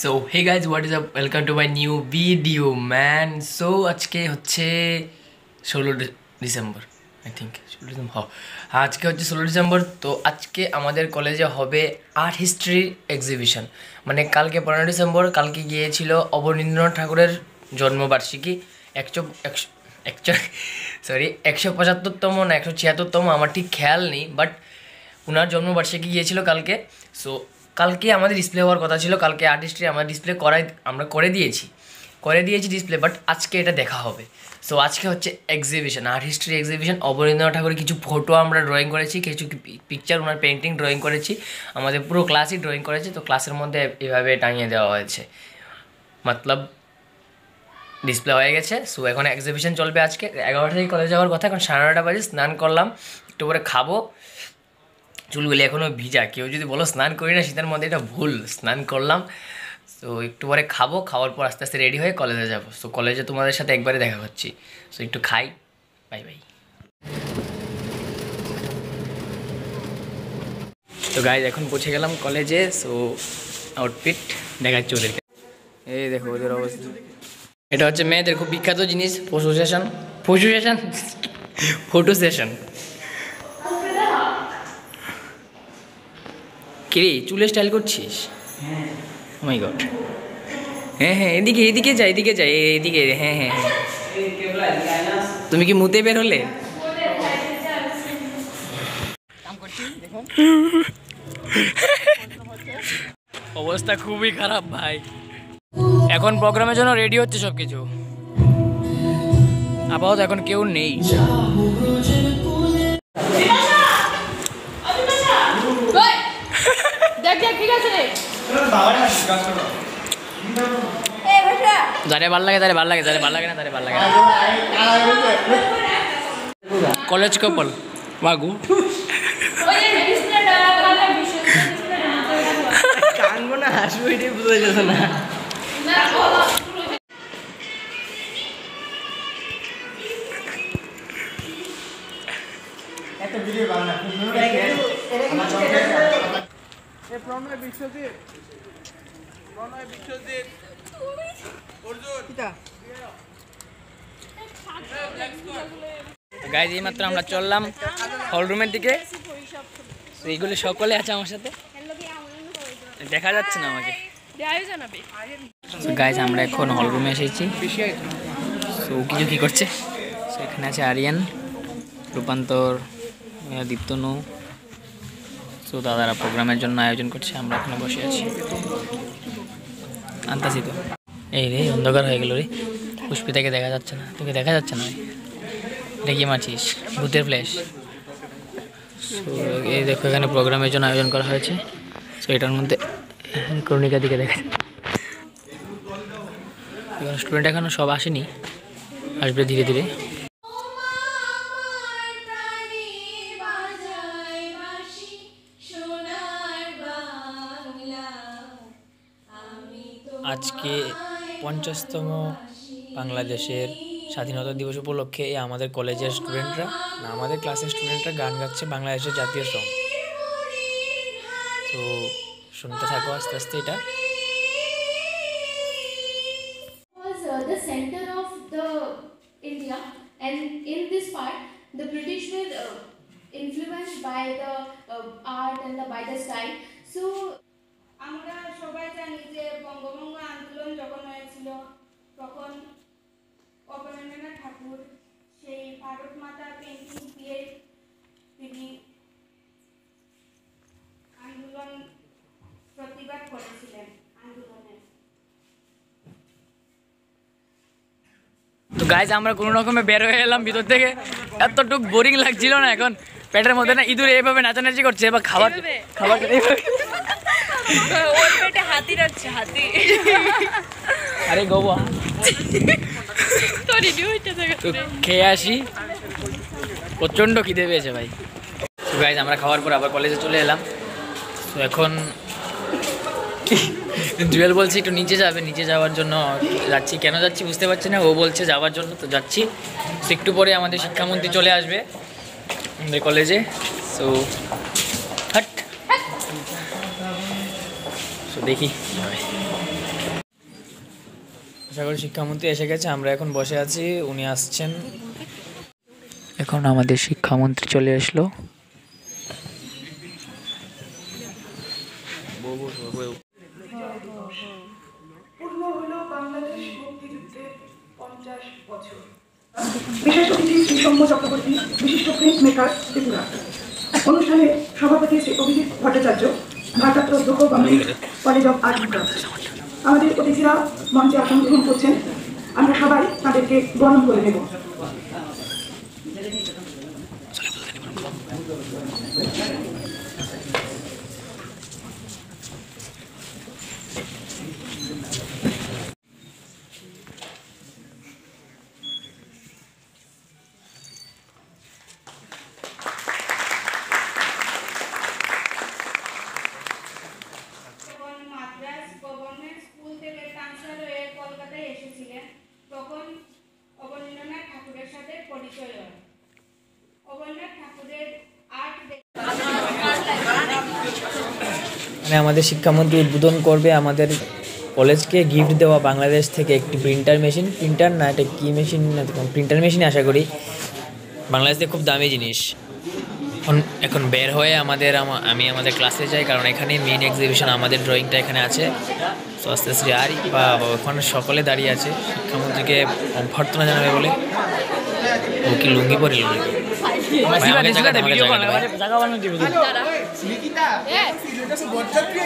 So hey guys what is up welcome to my new video man so আজকে হচ্ছে ষোলো December I think ষোলো December আজকে হচ্ছে ষোলো ডিসেম্বর, তো আজকে আমাদের কলেজে হবে আর্ট হিস্ট্রি এক্সিবিশন মানে কালকে পনেরো ডিসেম্বর, কালকে গিয়েছিল অবনীন্দ্রনাথ ঠাকুরের জন্মবার্ষিকী। একশো একশো একশো সরি একশো পঁচাত্তরতম না একশো ছিয়াত্তরতম, আমার ঠিক খেয়াল নেই বাট ওনার জন্মবার্ষিকী গিয়েছিল কালকে। সো কালকে আমাদের ডিসপ্লে হওয়ার কথা ছিল, কালকে আর্টিস্ট্রি আমরা ডিসপ্লে করাই, আমরা করে দিয়েছি। করে দিয়েছি ডিসপ্লে বাট আজকে এটা দেখা হবে। সো আজকে হচ্ছে exhibition art history exhibition Abanindranath ঠাকুরের কিছু ফটো আমরা ড্রয়িং করেছি, কিছু পিকচার ওনার পেন্টিং ড্রয়িং করেছি। আমাদের পুরো ক্লাসই ড্রয়িং করেছে, তো ক্লাসের মধ্যে এভাবে টাঙিয়ে দেওয়া হয়েছে। মতলব ডিসপ্লে হয়ে গেছে। সো এখন এক্সিবিশন চলবে আজকে। এগারোটা থেকে কলেজ যাওয়ার কথা, এখন সাড়ে নটা বাজে, স্নান করলাম, একটু পরে খাব। চুলগুলি এখনও ভিজা। কেউ যদি বলো স্নান করি না, শীতের মধ্যে এটা ভুল। স্নান করলাম, তো একটু পরে খাব, খাওয়ার পর আস্তে আস্তে রেডি হয়ে কলেজে যাব। সো কলেজে তোমাদের সাথে একবারে দেখা করছি সো একটু খাই বাই বাই তো গাইজ এখন পৌঁছে গেলাম কলেজে সো আউটফিট দেখাচ্ছি ওদেরকে। এই দেখো ওদের অবস্থা। এটা হচ্ছে মেয়েদের খুব বিখ্যাত জিনিস, পশু সেশন পশু সেশন ফটো সেশন কিরে চুলে স্টাইল করছিস? মাই গড হ্যাঁ হ্যাঁ এদিকে এদিকে যাই এদিকে যাই এদিকে হ্যাঁ হ্যাঁ হ্যাঁ। তুমি কি মুতে বের হলে? অবস্থা খুবই খারাপ ভাই। এখন প্রোগ্রামের জন্য রেডি হচ্ছে সব কিছু আপাতত এখন কেউ নেই দেখ দেখ ঠিক আছে যারে ভালো লাগে তারে ভালো লাগে যারে ভালো লাগে না তারে ভালো লাগে না। কলেজ কপল বাগু। ওই যে ডিসপ্লেটা কালার বিষয় কানবো না হাসবো এটাই বোঝা যেত না। না বলো প্রণয় বিশ্বজিৎ। প্রণয় বিশ্বজিৎ। অর্জুন। গাইজ এইমাত্র আমরা চললাম হল রুমের দিকে। এইগুলি সকলে আছে আমার সাথে। দেখা যাচ্ছে না আমাকে। গাইজ আমরা এখন হল রুমে এসেছি। সো কিছু কী করছে? সেখানে আছে আরিয়ান রূপান্তর দীপ্তনু। সো দাদারা প্রোগ্রামের জন্য আয়োজন করছে, আমরা এখানে বসে আছি। আনতাছি তো। এই রে, অন্ধকার হয়ে গেল রে। পুষ্পিতাকে দেখা যাচ্ছে না। তোকে দেখা যাচ্ছে না এটা কি মারছিস? ভূতের ফ্ল্যাশ এই দেখো, এখানে প্রোগ্রামের জন্য আয়োজন করা হয়েছে। সো এটার মধ্যে করণিকার দিকে দেখা স্টুডেন্ট এখনও সব আসেনি। আসবে ধীরে ধীরে। আজকে পঞ্চাশতম বাংলাদেশের স্বাধীনতা দিবস উপলক্ষে আমাদের কলেজের স্টুডেন্টরা আমাদের ক্লাসের স্টুডেন্টরা গান গাচ্ছে বাংলাদেশের জাতীয় সং। তো শুনতে থাকো আস্তে আস্তে এটা। বঙ্গভঙ্গ আন্দোলন যখন হয়েছিল তখন অবনীন্দ্রনাথ ঠাকুর সেই ভারত মাতা পেন্টিং দিয়ে তিনি আন্দোলন প্রতিবাদ করেছিলেন আন্দোলনের তো গাইজ আমরা কোনো রকমে বের হয়ে এলাম ভিতর থেকে। এতটুক বোরিং লাগছিল না এখন। পেটের মধ্যে না ইঁদুর এইভাবে নাচানাচি করছে এবার খাবার খাবার এইভাবে ওর আরে গোবা খেয়ে আসি। প্রচণ্ড খিদে পেয়েছে ভাই। তো গাইজ আমরা খাওয়ার পর আবার কলেজে চলে এলাম। তো এখন জুয়েল বলছে, একটু নিচে যাবে। নিচে যাওয়ার জন্য যাচ্ছি। কেন যাচ্ছি বুঝতে পারছি না। ও বলছে, যাওয়ার জন্য তো যাচ্ছি। তো একটু পরে আমাদের শিক্ষামন্ত্রী চলে আসবে আমাদের কলেজে সো হাট। সো দেখি। হয় আশা করি শিক্ষামন্ত্রী এসে গেছে আমরা এখন বসে আছি উনি আসছেন। এখন আমাদের শিক্ষামন্ত্রী চলে আসলো। পূর্ণ হলো বাংলাদেশ মুক্তিযুদ্ধের পঞ্চাশ বছর বিশেষ অতিথি শ্রী সৌম্য চক্রবর্তী বিশিষ্ট প্রিন্ট মেকার ত্রিপুরা। অনুষ্ঠানে সভাপতি শ্রী অভিজিৎ ভট্টাচার্য ভারপ্রাপ্ত অধ্যক্ষ গভর্নমেন্ট কলেজ অফ আর্ট আমাদের অতিথিরা মঞ্চে আসন গ্রহণ করছেন। আমরা সবাই তাদেরকে বরণ করে নেব যখন মাদ্রাস গভর্নমেন্ট স্কুল থেকে ট্রান্সফার হয়ে কলকাতায় এসেছিলেন তখন অবনীন্দ্রনাথ ঠাকুরের সাথে পরিচয় হয় অবনীন্দ্রনাথ ঠাকুরের আর্ট মানে আমাদের শিক্ষামন্ত্রী উদ্বোধন করবে আমাদের কলেজকে গিফট দেওয়া বাংলাদেশ থেকে একটি প্রিন্টার মেশিন প্রিন্টার না, এটা কী মেশিন না প্রিন্টার মেশিন আশা করি। বাংলাদেশে খুব দামি জিনিস। এখন এখন বের হয়ে আমাদের, আমি আমাদের ক্লাসে যাই, কারণ এখানে মেইন এক্সিবিশন আমাদের ড্রয়িংটা এখানে আছে। তো আস্তে আস্তে আরি বা ওখানে সকলে দাঁড়িয়ে আছে। শিক্ষামন্ত্রীকে অভ্যর্থনা জানাবে বলে। ও কি লুঙ্গি পরিল নাকি ভাই, আমাকে জায়গা দে, আমাকে জায়গা দে ভাই। নিকিতা এটা সব বরযাত্রী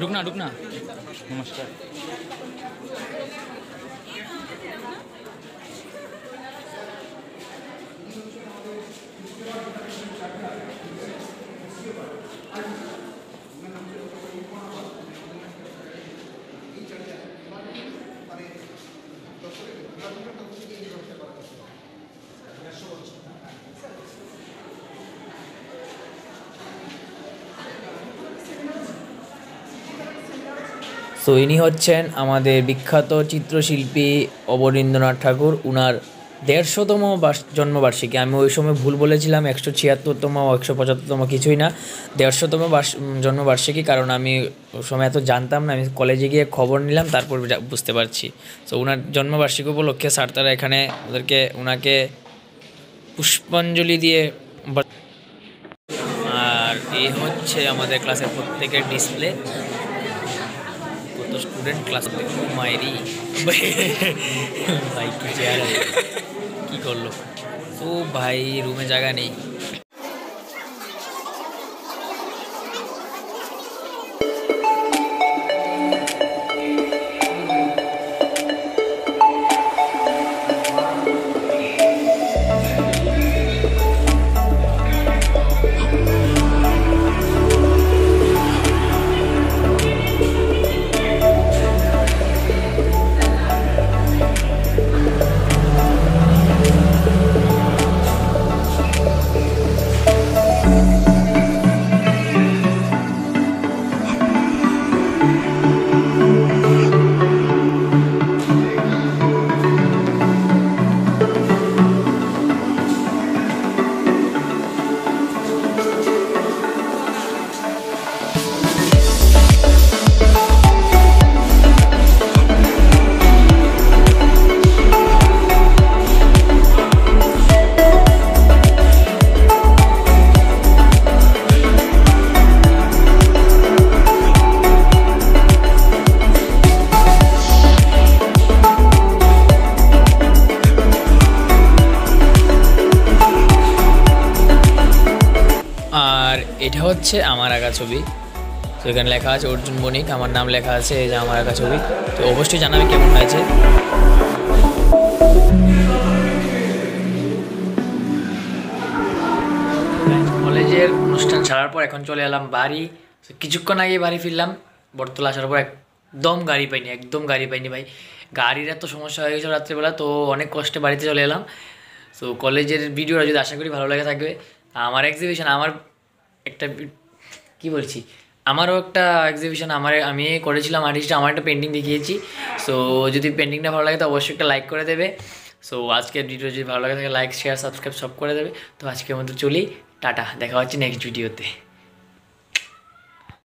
रुकना रुकना नमस्कार সো ইনি হচ্ছেন আমাদের বিখ্যাত চিত্রশিল্পী অবনীন্দ্রনাথ ঠাকুর। উনার দেড়শোতম বার্ষ- জন্মবার্ষিকী। আমি ওই সময় ভুল বলেছিলাম, একশো ছিয়াত্তরতম একশো পঁচাত্তরতম কিছুই না। দেড়শোতম বার্ষ, জন্মবার্ষিকী, কারণ আমি ওই সময় এত জানতাম না। আমি কলেজে গিয়ে খবর নিলাম, তারপর বুঝতে পারছি। তো ওনার জন্মবার্ষিকী উপলক্ষে স্যার তারা এখানে ওদেরকে ওনাকে পুষ্পাঞ্জলি দিয়ে আর এই হচ্ছে আমাদের ক্লাসের প্রত্যেকের ডিসপ্লে স্টুডেন্ট ক্লাস মায়েরই ভাই কি চেয়ার কি করল? তো ভাই রুমে জায়গা নেই। হচ্ছে আমার আঁকা ছবি। তো এখানে লেখা আছে অর্জুন বণিক আমার নাম লেখা আছে এই যে আমার আঁকা ছবি। তো অবশ্যই জানাবে কেমন হয়েছে। কলেজের অনুষ্ঠান ছাড়ার পর এখন চলে এলাম বাড়ি। কিছুক্ষণ আগে বাড়ি ফিরলাম। বটতলা আসার পর একদম গাড়ি পাইনি, একদম গাড়ি পাইনি ভাই। গাড়ির এত সমস্যা হয়ে গেছিল রাত্রেবেলা, তো অনেক কষ্টে বাড়িতে চলে এলাম। তো কলেজের ভিডিওটা যদি আশা করি ভালো লাগে থাকবে। আমার এক্সিবিশন আমার একটা কি বলছি? আমারও একটা এক্সিবিশন আমার, আমি করেছিলাম আর্টিস্ট আমার একটা পেন্টিং দেখিয়েছি। সো যদি পেন্টিংটা ভালো লাগে, তো অবশ্যই একটা লাইক করে দেবে। সো আজকের ভিডিও যদি ভালো লাগে, তাহলে লাইক শেয়ার সাবস্ক্রাইব সব করে দেবে। তো আজকের মতো চলি, টাটা, দেখা হচ্ছে নেক্সট ভিডিওতে